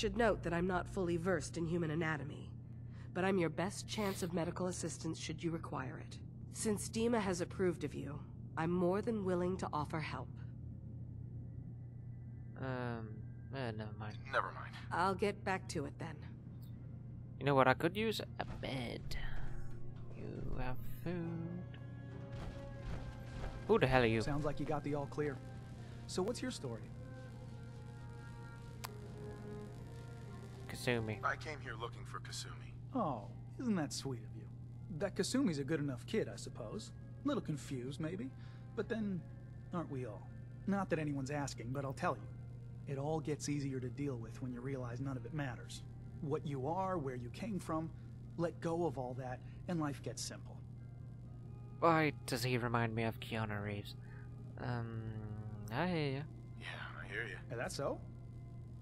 Should note that I'm not fully versed in human anatomy, but I'm your best chance of medical assistance should you require it. Since Dima has approved of you, I'm more than willing to offer help. Um, eh, never mind. Never mind. I'll get back to it then. You know what I could use? A bed. You have food. Who the hell are you? Sounds like you got the all clear. So what's your story? Kasumi. I came here looking for Kasumi. Oh, isn't that sweet of you? That Kasumi's a good enough kid, I suppose. A Little confused, maybe. But then, aren't we all? Not that anyone's asking, but I'll tell you. It all gets easier to deal with when you realize none of it matters. What you are, where you came from, let go of all that, and life gets simple. Why does he remind me of Keanu Reeves? Um, I hear ya. Yeah, I hear you. Is that so?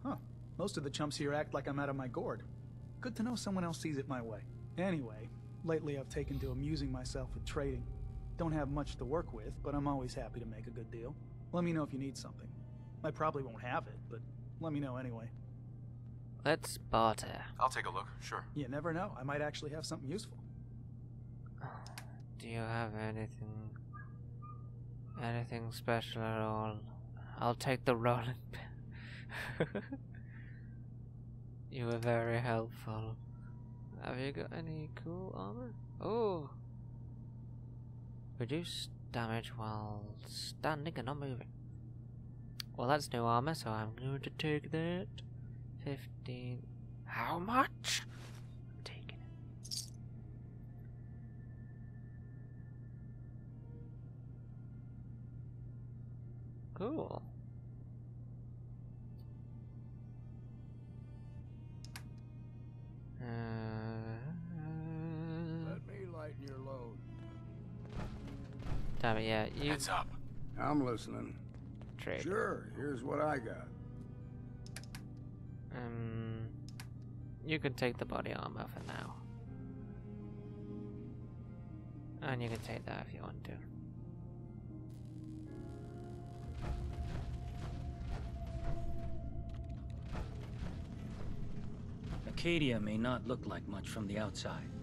Huh. Most of the chumps here act like I'm out of my gourd. Good to know someone else sees it my way. Anyway, lately I've taken to amusing myself with trading. Don't have much to work with, but I'm always happy to make a good deal. Let me know if you need something. I probably won't have it, but let me know anyway. Let's barter. I'll take a look, sure. You never know, I might actually have something useful. Do you have anything? Anything special at all? I'll take the rolling pin. you were very helpful. Have you got any cool armor? Oh! Reduce damage while standing and not moving. Well, that's new armor, so I'm going to take that. 15. How much? I'm taking it. Cool. Damn yeah, you Heads up. I'm listening. trade. Sure, here's what I got. Um, you can take the body armor for now. And you can take that if you want to. Acadia may not look like much from the outside, but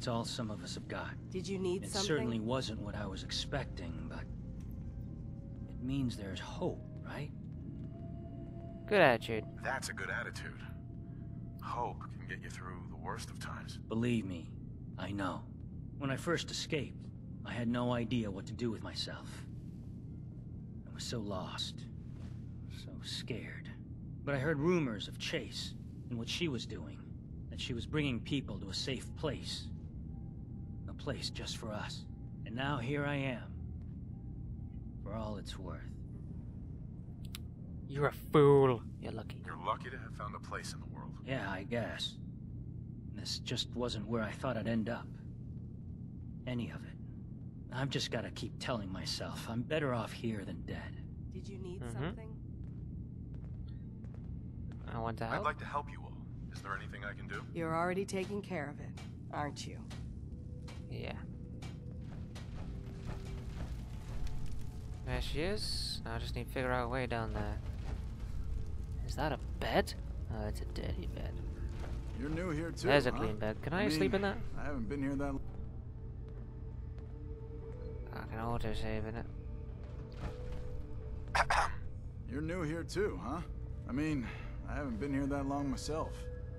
it's all some of us have got. Did you need It something? It certainly wasn't what I was expecting, but it means there's hope, right? Good attitude. That's a good attitude. Hope can get you through the worst of times. Believe me, I know. When I first escaped, I had no idea what to do with myself. I was so lost, so scared. But I heard rumors of Chase and what she was doing, that she was bringing people to a safe place. A place just for us. And now here I am. For all it's worth. You're a fool. You're lucky. You're lucky to have found a place in the world. Yeah, I guess. This just wasn't where I thought I'd end up. Any of it. I've just gotta keep telling myself I'm better off here than dead. Did you need Mhm. something? I want to help. I'd like to help you all. Is there anything I can do? You're already taking care of it, aren't you? Yeah. There she is. I just need to figure out a way down there. Is that a bed? Oh, it's a dirty bed. You're new here too. There's a huh? clean bed. Can I, mean, sleep in that? I haven't been here that long. I can auto save in it. You're new here too, huh? I mean, I haven't been here that long myself.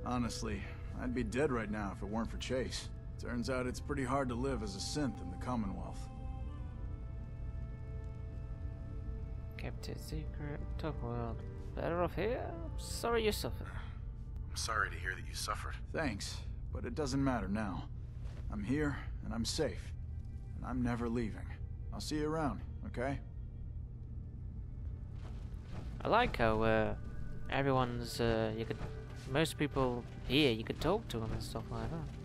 Honestly, I'd be dead right now if it weren't for Chase. Turns out it's pretty hard to live as a synth in the Commonwealth. Kept it secret. Tough world. Better off here. Sorry you suffered. I'm sorry to hear that you suffered. Thanks, but it doesn't matter now. I'm here, and I'm safe. And I'm never leaving. I'll see you around, okay? I like how uh, everyone's. Uh, you could. Most people here, you could talk to them and stuff like that.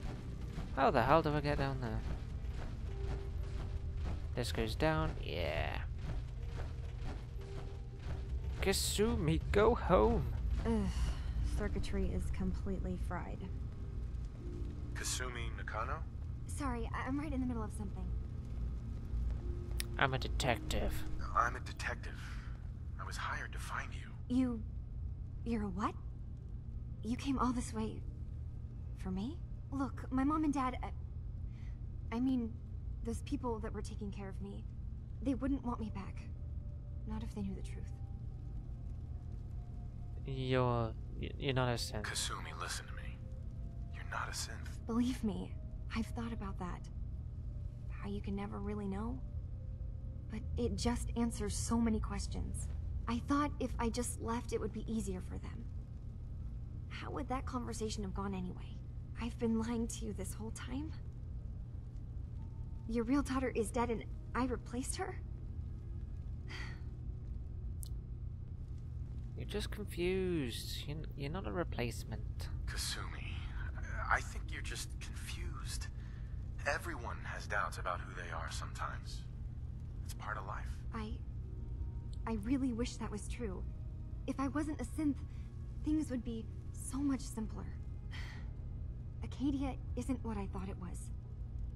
How the hell do I get down there? This goes down. Yeah. Kasumi, go home. Ugh, circuitry is completely fried. Kasumi Nakano? Sorry, I- I'm right in the middle of something. I'm a detective. I'm a detective. I was hired to find you. You. You're a what? You came all this way... for me? Look, my mom and dad... I, I mean, those people that were taking care of me, they wouldn't want me back. Not if they knew the truth. You're... you're not a synth. Kasumi, listen to me. You're not a synth. Believe me, I've thought about that. How you can never really know. But it just answers so many questions. I thought if I just left, it would be easier for them. How would that conversation have gone anyway? I've been lying to you this whole time? Your real daughter is dead and I replaced her? You're just confused. You're, you're not a replacement. Kasumi, I think you're just confused. Everyone has doubts about who they are sometimes. It's part of life. I... I really wish that was true. If I wasn't a synth, things would be so much simpler. Acadia isn't what I thought it was.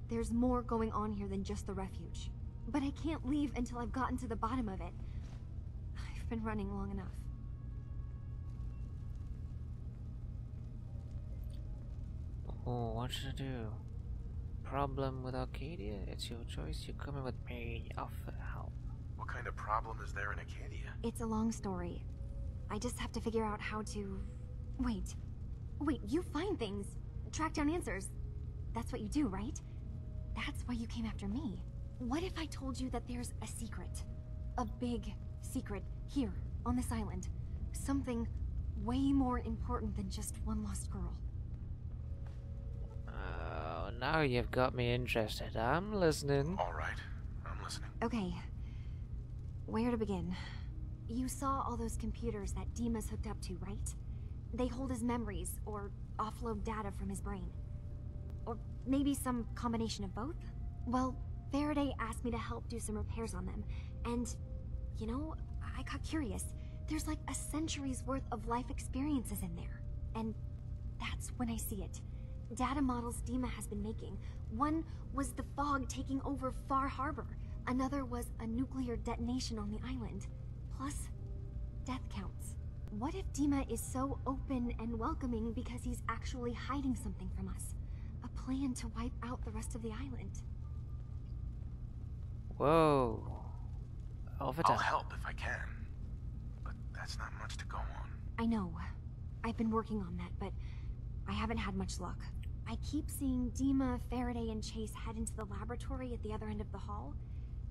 There's more going on here than just the refuge. But I can't leave until I've gotten to the bottom of it. I've been running long enough. Oh, what should I do? Problem with Arcadia? It's your choice. You come in with me. Offer help. What kind of problem is there in Acadia? It's a long story. I just have to figure out how to... Wait. Wait, you find things. Track down answers. That's what you do, right? That's why you came after me. What if I told you that there's a secret? A big secret here, on this island. Something way more important than just one lost girl. Oh, now you've got me interested. I'm listening. All right, I'm listening. Okay. Where to begin? You saw all those computers that Dima's hooked up to, right? They hold his memories, or offload data from his brain. Or maybe some combination of both? Well, Faraday asked me to help do some repairs on them, and, you know, I got curious. There's like a century's worth of life experiences in there. And that's when I see it. Data models Dima has been making. One was the fog taking over Far Harbor. Another was a nuclear detonation on the island. Plus, death counts. What if Dima is so open and welcoming because he's actually hiding something from us? A plan to wipe out the rest of the island. Whoa. Over I'll to help if I can. But that's not much to go on. I know. I've been working on that, but I haven't had much luck. I keep seeing Dima, Faraday, and Chase head into the laboratory at the other end of the hall.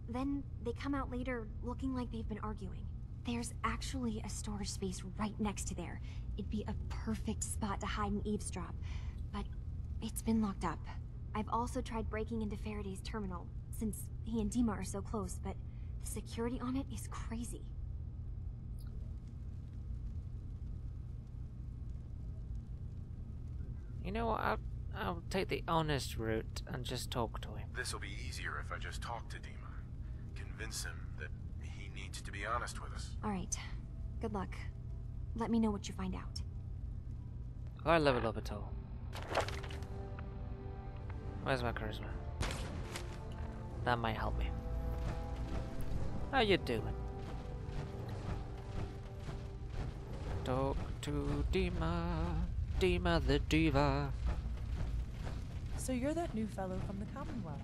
Then they come out later looking like they've been arguing. There's actually a storage space right next to there. It'd be a perfect spot to hide and eavesdrop, but it's been locked up. I've also tried breaking into Faraday's terminal, since he and Dima are so close, but the security on it is crazy. You know what? I'll, I'll take the honest route and just talk to him. This'll be easier if I just talk to Dima. Convince him that he needs to be honest with us. Alright. Good luck. Let me know what you find out. I level up at all. Where's my charisma? That might help me. How you doing? Talk to Dima, Dima the diva. So you're that new fellow from the Commonwealth.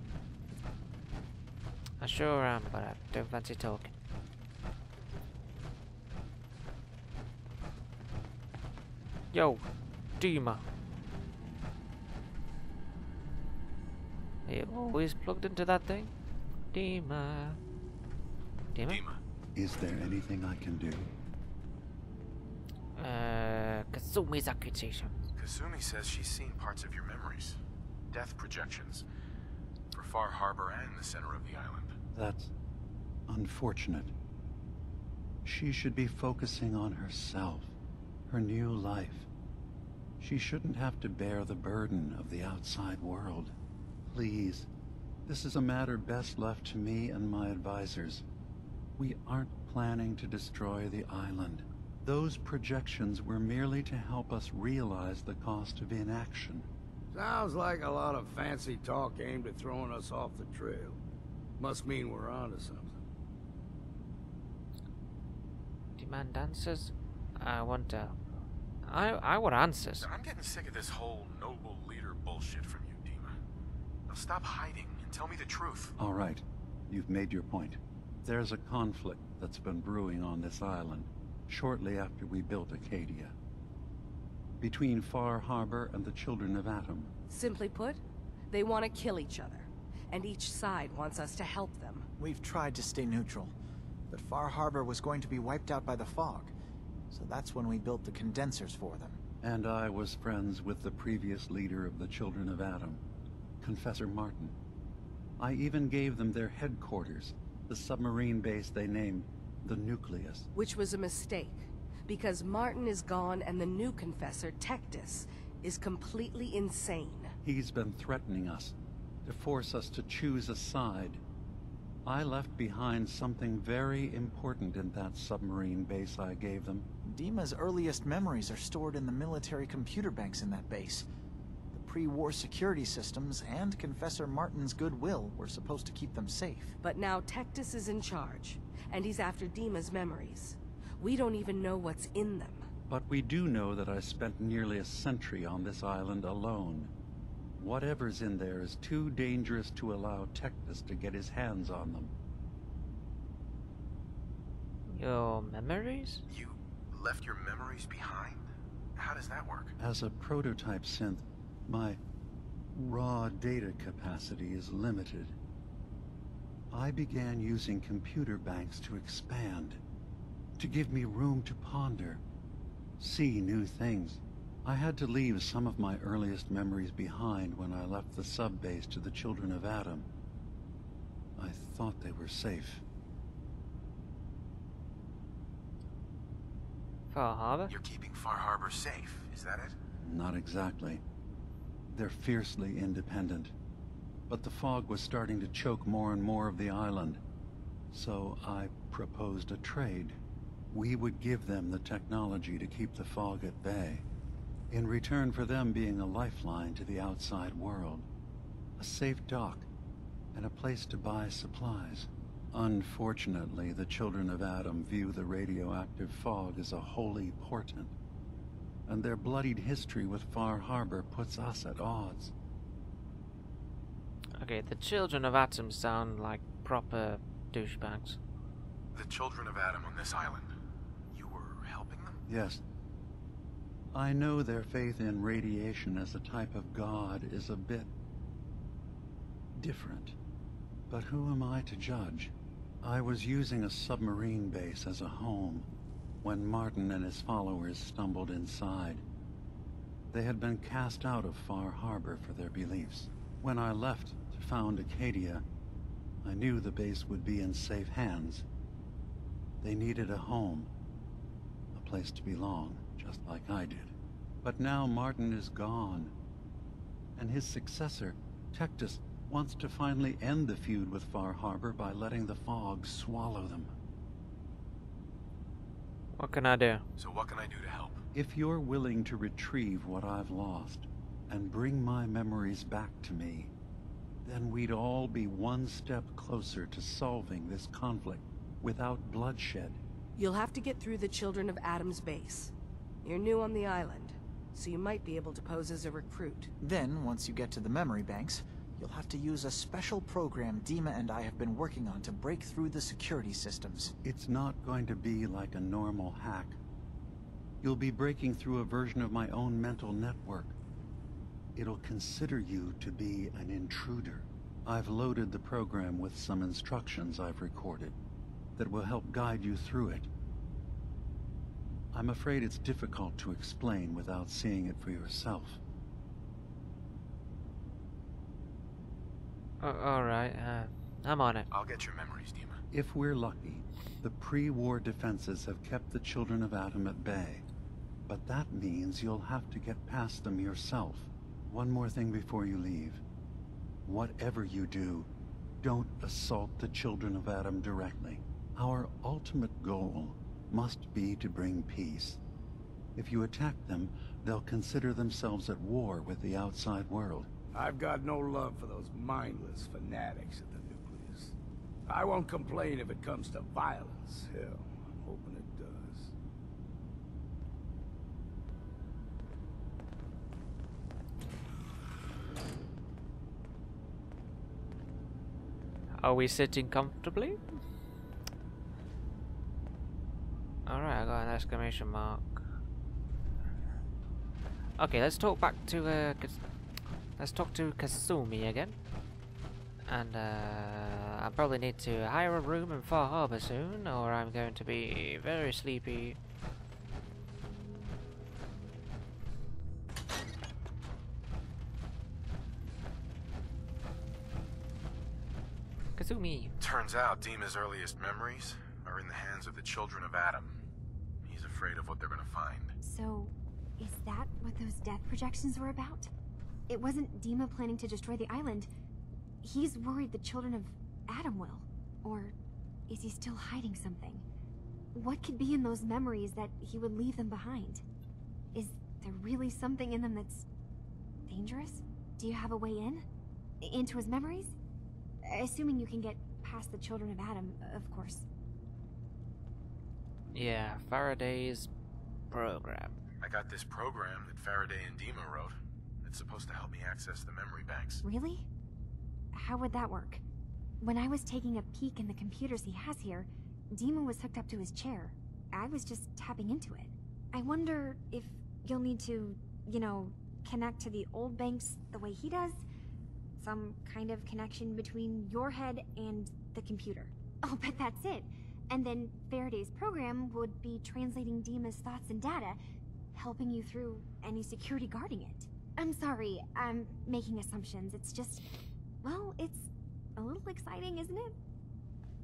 I sure am, but I don't fancy talking. Yo, Dima. Are you always plugged into that thing? Dima. Dima? Dima, Is there anything I can do? Uh, Kasumi's accusation. Kasumi says she's seen parts of your memories. Death projections. For Far Harbor and the center of the island. That's unfortunate. She should be focusing on herself, her new life. She shouldn't have to bear the burden of the outside world. Please, this is a matter best left to me and my advisors. We aren't planning to destroy the island. Those projections were merely to help us realize the cost of inaction. Sounds like a lot of fancy talk aimed at throwing us off the trail. Must mean we're onto something. Demand answers. I want. Uh, I I want answers. I'm getting sick of this whole noble leader bullshit from you, Dima. Now stop hiding and tell me the truth. All right, you've made your point. There's a conflict that's been brewing on this island shortly after we built Acadia. Between Far Harbor and the Children of Atom. Simply put, they want to kill each other, and each side wants us to help them. We've tried to stay neutral, but Far Harbor was going to be wiped out by the fog, so that's when we built the condensers for them. And I was friends with the previous leader of the Children of Atom, Confessor Martin. I even gave them their headquarters, the submarine base they named the Nucleus. Which was a mistake, because Martin is gone and the new Confessor, Tektus, is completely insane. He's been threatening us, to force us to choose a side. I left behind something very important in that submarine base I gave them. Dima's earliest memories are stored in the military computer banks in that base. The pre-war security systems and Confessor Martin's goodwill were supposed to keep them safe. But now Tektus is in charge, and he's after Dima's memories. We don't even know what's in them. But we do know that I spent nearly a century on this island alone. Whatever's in there is too dangerous to allow Tektus to get his hands on them. Your memories? You left your memories behind? How does that work? As a prototype synth, my raw data capacity is limited. I began using computer banks to expand, to give me room to ponder, see new things. I had to leave some of my earliest memories behind when I left the sub-base to the Children of Atom. I thought they were safe. Far Harbor? You're keeping Far Harbor safe, is that it? Not exactly. They're fiercely independent. But the fog was starting to choke more and more of the island. So I proposed a trade. We would give them the technology to keep the fog at bay, in return for them being a lifeline to the outside world. A safe dock, and a place to buy supplies. Unfortunately, the Children of Atom view the radioactive fog as a holy portent, and their bloodied history with Far Harbor puts us at odds. Okay, the Children of Atom sound like proper douchebags. The Children of Atom on this island. You were helping them? Yes. I know their faith in radiation as a type of god is a bit different. But who am I to judge? I was using a submarine base as a home when Martin and his followers stumbled inside. They had been cast out of Far Harbor for their beliefs. When I left to found Acadia, I knew the base would be in safe hands. They needed a home, a place to belong, just like I did. But now Martin is gone, and his successor, Tektus, wants to finally end the feud with Far Harbor by letting the fog swallow them. What can I do? So what can I do to help? If you're willing to retrieve what I've lost and bring my memories back to me, then we'd all be one step closer to solving this conflict without bloodshed. You'll have to get through the Children of Atom's base. You're new on the island, so you might be able to pose as a recruit. Then, once you get to the memory banks, you'll have to use a special program Dima and I have been working on to break through the security systems. It's not going to be like a normal hack. You'll be breaking through a version of my own mental network. It'll consider you to be an intruder. I've loaded the program with some instructions I've recorded that will help guide you through it. I'm afraid it's difficult to explain without seeing it for yourself. Uh, Alright, uh, I'm on it. I'll get your memories, Dima. If we're lucky, the pre-war defenses have kept the Children of Atom at bay. But that means you'll have to get past them yourself. One more thing before you leave. Whatever you do, don't assault the Children of Atom directly. Our ultimate goal must be to bring peace. If you attack them, they'll consider themselves at war with the outside world. I've got no love for those mindless fanatics at the nucleus. I won't complain if it comes to violence. Hell, I'm hoping it does. Are we sitting comfortably? Alright, I got an exclamation mark. Okay, let's talk back to uh, let's talk to Kasumi again. And uh, I probably need to hire a room in Far Harbor soon, or I'm going to be very sleepy. Kasumi. Turns out Dima's earliest memories are in the hands of the children of Atom. Afraid of what they're gonna find. So, is that what those death projections were about? It wasn't Dima planning to destroy the island. He's worried the children of Atom will. Or is he still hiding something? What could be in those memories that he would leave them behind? Is there really something in them that's dangerous? Do you have a way in? Into his memories? Assuming you can get past the children of Atom, of course. Yeah, Faraday's program. I got this program that Faraday and Dima wrote. It's supposed to help me access the memory banks. Really? How would that work? When I was taking a peek in the computers he has here, Dima was hooked up to his chair. I was just tapping into it. I wonder if you'll need to, you know, connect to the old banks the way he does? Some kind of connection between your head and the computer. I'll bet that's it. And then Faraday's program would be translating Dima's thoughts and data, helping you through any security guarding it. I'm sorry, I'm making assumptions. It's just, well, it's a little exciting, isn't it?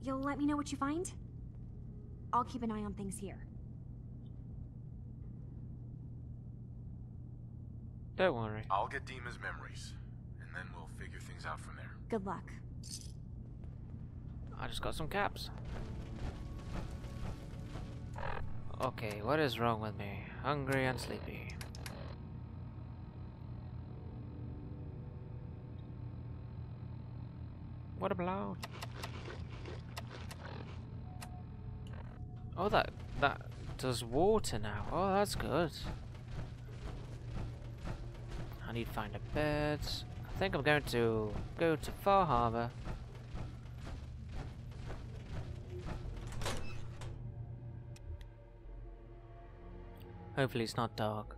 You'll let me know what you find? I'll keep an eye on things here. Don't worry. I'll get Dima's memories, and then we'll figure things out from there. Good luck. I just got some caps. Okay, what is wrong with me? Hungry and sleepy. What a blow. Oh, that that does water now. Oh, that's good. I need to find a bed. I think I'm going to go to Far Harbor. Hopefully it's not dark.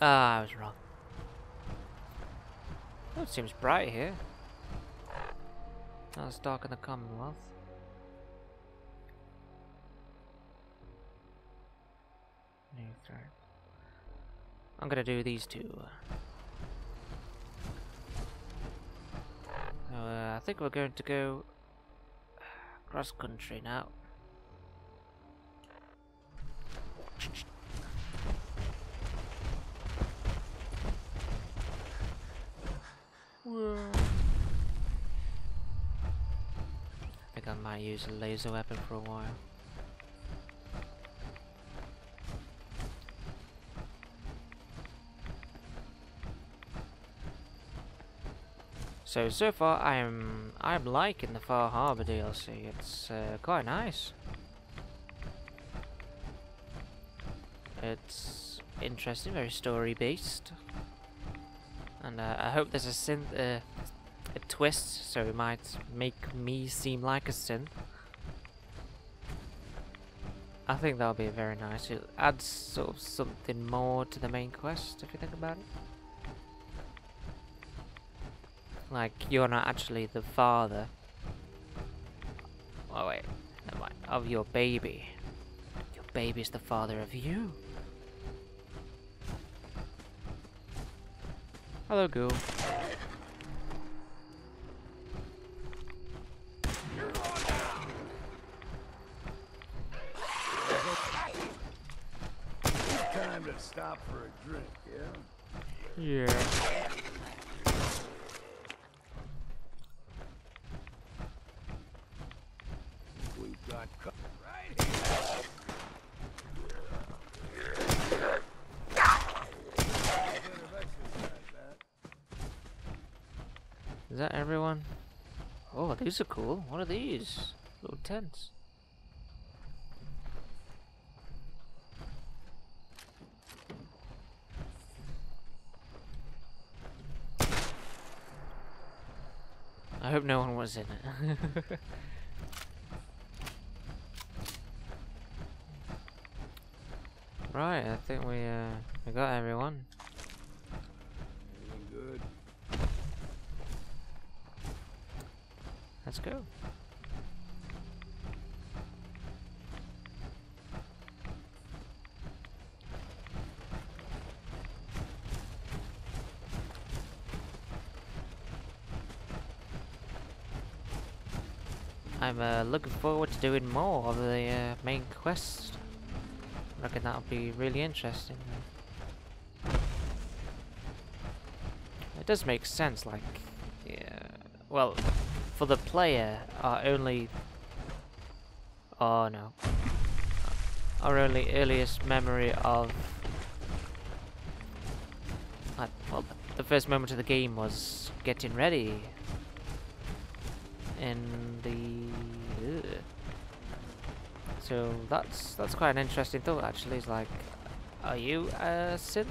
Ah, I was wrong. Oh, it seems bright here. Not as dark in the Commonwealth. New. I'm gonna do these two. Uh, I think we're going to go cross country now. I think I might use a laser weapon for a while. So so far I'm I'm liking the Far Harbor DLC. It's uh, quite nice. It's interesting, very story based, and uh, I hope there's a synth, uh, a twist, so it might make me seem like a synth. I think that'll be very nice. It adds sort of something more to the main quest, if you think about it. Like, you're not actually the father. Oh wait, never mind. Of your baby. Your baby's the father of you. Hello, Ghoul. Time to stop for a drink, yeah? Yeah. We've got right here. Bit of exercise, that. Is that everyone? Oh, these are cool. What are these? Little tents. I hope no one was in it. right, I think we uh we got everyone. Good. Let's go. I'm uh, looking forward to doing more of the uh, main quest. I reckon that'll be really interesting. It does make sense, like, yeah, well, for the player, our only, oh no, our only earliest memory of, like, well, the first moment of the game was getting ready. In the ugh. so that's that's quite an interesting thought actually it's like are you a synth?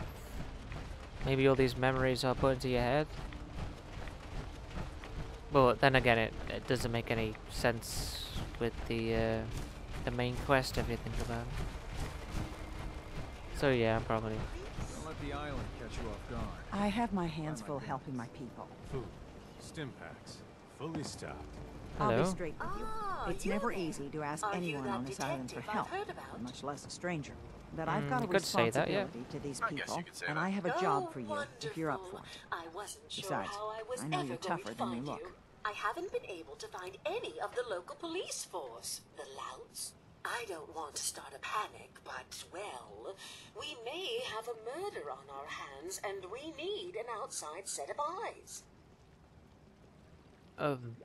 Maybe all these memories are put into your head but then again it, it doesn't make any sense with the uh, the main quest if you think about it so yeah probably Don't let the island catch you off guard. I have my hands full helping my people. Food, Stimpaks, fully stocked. I'll Hello? be straight with you. Ah, it's you never easy to ask Are anyone on this island for help, much less a stranger. But I've got Mm, a you could say that, yeah. responsibility to these people, you could say and that. I have a Oh, job for you if you're up for it. I wasn't sure Besides, how I was I know ever you're tougher to than you look. I haven't been able to find any of the local police force. The louts? I don't want to start a panic, but, well, we may have a murder on our hands, and we need an outside set of eyes. um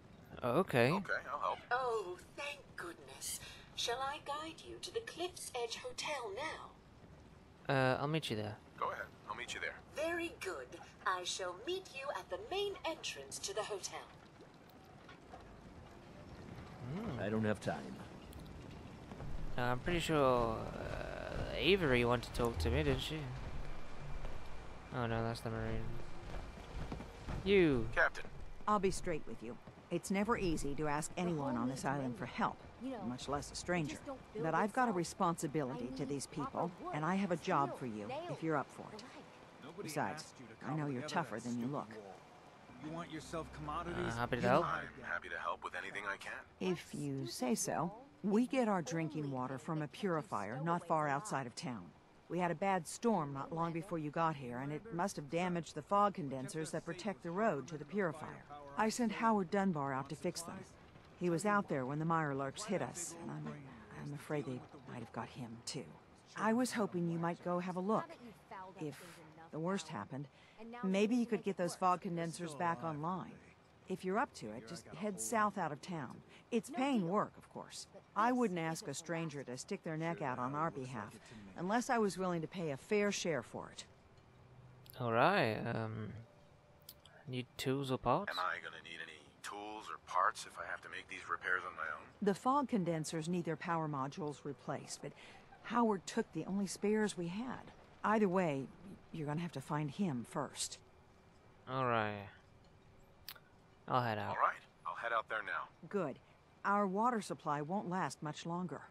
okay Okay, I'll help. Oh, thank goodness. Shall I guide you to the Cliff's Edge Hotel now? uh I'll meet you there Go ahead. I'll meet you there. Very good. I shall meet you at the main entrance to the hotel. I don't have time. Uh, I'm pretty sure uh, Avery wanted to talk to me, didn't she? Oh no, that's the Marine. You. Captain. I'll be straight with you. It's never easy to ask anyone on this island for help, much less a stranger. But I've got a responsibility to these people, and I have a job for you if you're up for it. Nobody Besides, asked you to I know you're tougher than you look. You want yourself commodities? Uh, happy to help. know how to I'm happy to help with anything I can. If you say so. We get our drinking water from a purifier not far outside of town. We had a bad storm not long before you got here, and it must have damaged the fog condensers that protect the road to the purifier. I sent Howard Dunbar out to fix them. He was out there when the Mirelurks hit us, and I'm, I'm afraid they might have got him, too. I was hoping you might go have a look. If the worst happened, maybe you could get those fog condensers back online. If you're up to it, just head south out of town. It's paying work, of course. I wouldn't ask a stranger to stick their neck out on our behalf, unless I was willing to pay a fair share for it. Alright, um. Need tools or parts? Am I gonna need any tools or parts if I have to make these repairs on my own? The fog condensers need their power modules replaced, but Howard took the only spares we had. Either way, you're gonna have to find him first. Alright. I'll head out. All right, I'll head out there now. Good. Our water supply won't last much longer.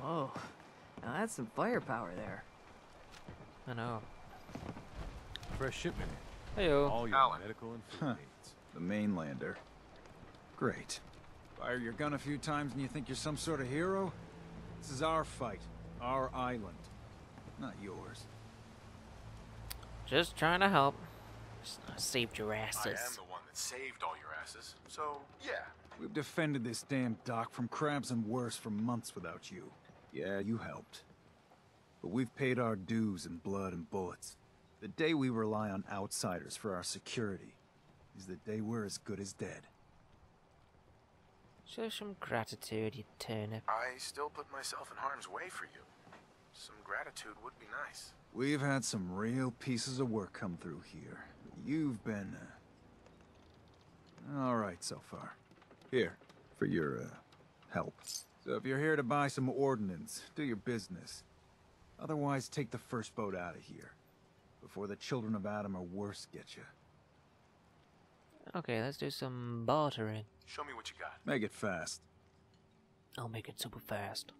Whoa. Now that's some firepower there. I know. Fresh shipment. Heyo. All your Alan. medical and food Huh. needs. The mainlander. Great. Fire your gun a few times and you think you're some sort of hero? This is our fight. Our island. Not yours. Just trying to help. S- Saved your asses. I am the one that saved all your asses, so yeah. We've defended this damn dock from crabs and worse for months without you. Yeah, you helped. But we've paid our dues in blood and bullets. The day we rely on outsiders for our security is the day we're as good as dead. Show some gratitude, you turnip. I still put myself in harm's way for you. Some gratitude would be nice. We've had some real pieces of work come through here. You've been, uh, all right so far. Here, for your, uh, help. So if you're here to buy some ordnance, do your business. Otherwise, take the first boat out of here. Before the children of Atom or worse get you. Okay, let's do some bartering. Show me what you got. Make it fast. I'll make it super fast.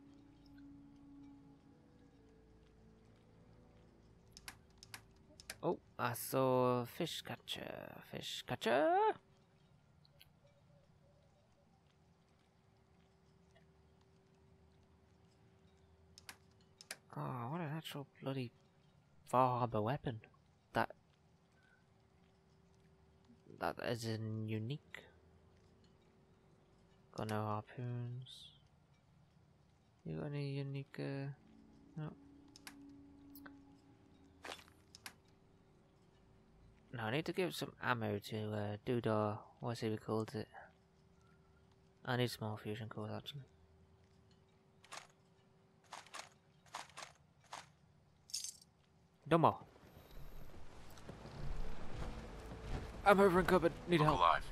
Oh, I saw fish catcher. Fish catcher. Oh, what an actual bloody Far Harbor weapon. That that is unique. Got no harpoons. You got any unique? Uh, no. No, I need to give some ammo to uh, Dudar. What's he called it? I need some more fusion cores actually. No more. I'm over in cupboard. Need Look help. alive.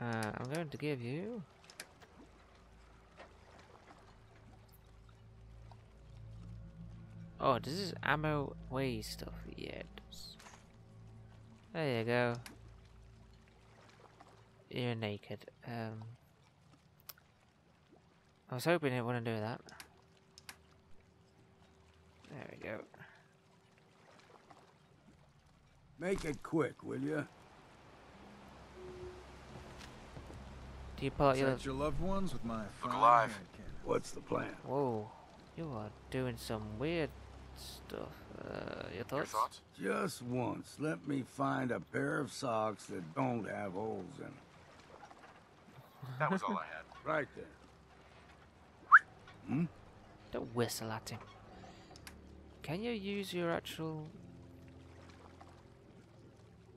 Uh, I'm going to give you. Oh, this is ammo weigh stuff? Yeah, it does. There you go. You're naked. Um, I was hoping it wouldn't do that. There we go. Make it quick, will you? Do you pull out your... Your loved ones with my Look alive. What's the plan? Whoa, you are doing some weird stuff. Uh, your Your thoughts? thoughts? Just once, let me find a pair of socks that don't have holes in them. That was all I had. Right there. Hmm? Don't whistle at him. Can you use your actual...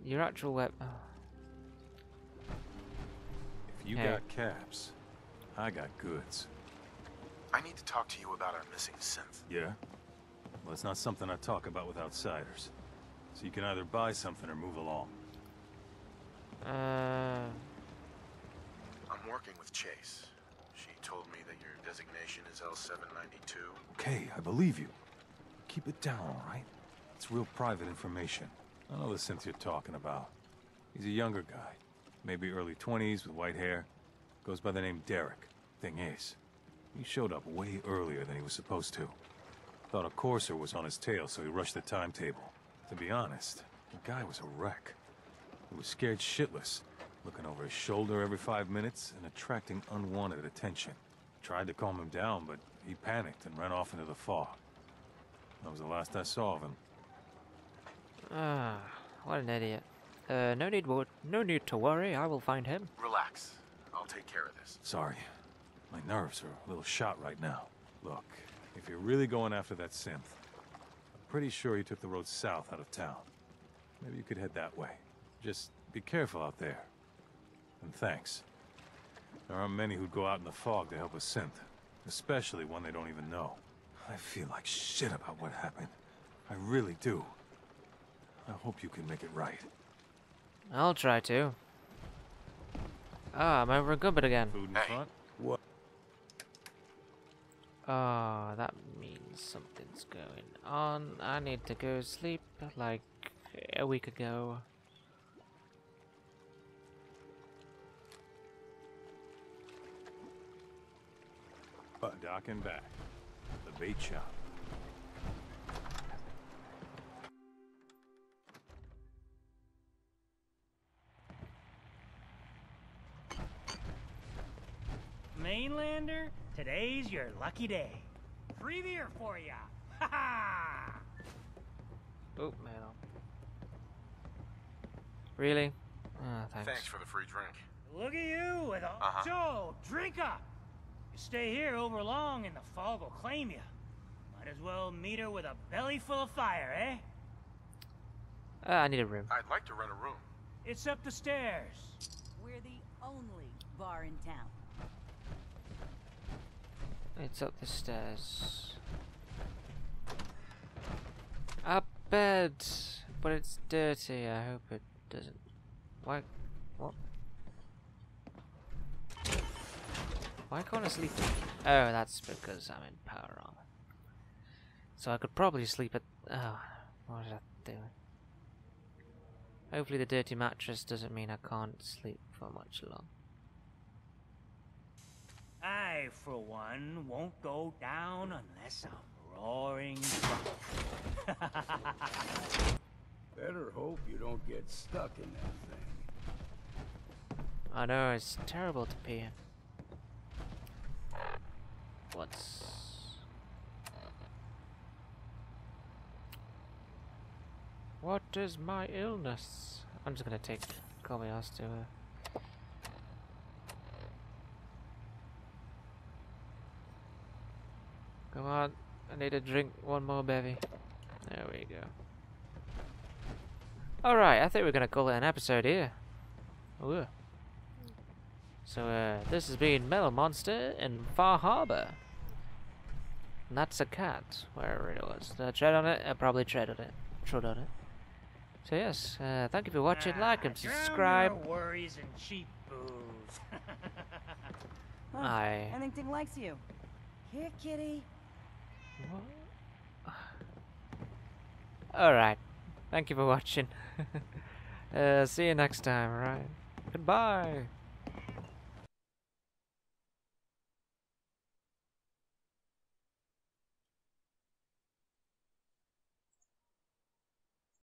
Your actual weapon... Oh. If you Hey. got caps, I got goods. I need to talk to you about our missing synth. Yeah? Well, it's not something I talk about with outsiders. So you can either buy something or move along. Uh, I'm working with Chase. She told me that your designation is L792. Okay, I believe you. Keep it down, all right? It's real private information. I know the synth you're talking about. He's a younger guy. Maybe early 20s with white hair. Goes by the name Derek. Thing is, he showed up way earlier than he was supposed to. Thought a courser was on his tail, so he rushed the timetable. To be honest, the guy was a wreck. He was scared shitless, looking over his shoulder every five minutes and attracting unwanted attention. Tried to calm him down, but he panicked and ran off into the fog. That was the last I saw of him. ah, what an idiot. Uh, no need, wo- no need to worry. I will find him. Relax. I'll take care of this. Sorry. My nerves are a little shot right now. Look, if you're really going after that synth, I'm pretty sure he took the road south out of town. Maybe you could head that way. Just be careful out there. And thanks. There aren't many who'd go out in the fog to help a synth, especially one they don't even know. I feel like shit about what happened. I really do. I hope you can make it right. I'll try to. Ah, I'm over in cupboard again. Food in Hey. front? What? Ah, that means something's going on. I need to go sleep like a week ago. Docking back. The bait shop. Mainlander, today's your lucky day. Free beer for ya. Ha ha! Oh, man. Really? Ah, thanks. Thanks for the free drink. Look at you with a Uh-huh. so drink up. You stay here over long, and the fog will claim you. Might as well meet her with a belly full of fire, eh? Ah, I need a room. I'd like to rent a room. It's up the stairs. We're the only bar in town. It's up the stairs. A bed, but it's dirty. I hope it doesn't. Why? What? Why can't I sleep? Oh, that's because I'm in power armor. So I could probably sleep at... Oh, what was I doing? Hopefully the dirty mattress doesn't mean I can't sleep for much long. I, for one, won't go down unless I'm roaring drunk. Better hope you don't get stuck in that thing. I know, it's terrible to pee in. What's... What is my illness? I'm just gonna take Kobayas to her. Come on, I need to drink one more bevy. There we go. Alright, I think we're gonna call it an episode here. Ooh. So, uh, this has been Metal Monster in Far Harbor. And that's a cat, wherever it was. Did I tread on it? I probably tread on it. Trod on it. So yes, uh, thank you for watching, like and subscribe. Drown your worries and cheap booze. Huh, Aye. I think Ding likes you. Here, kitty. Alright. Thank you for watching. uh, see you next time, alright? Goodbye.